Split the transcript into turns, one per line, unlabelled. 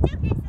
Поделка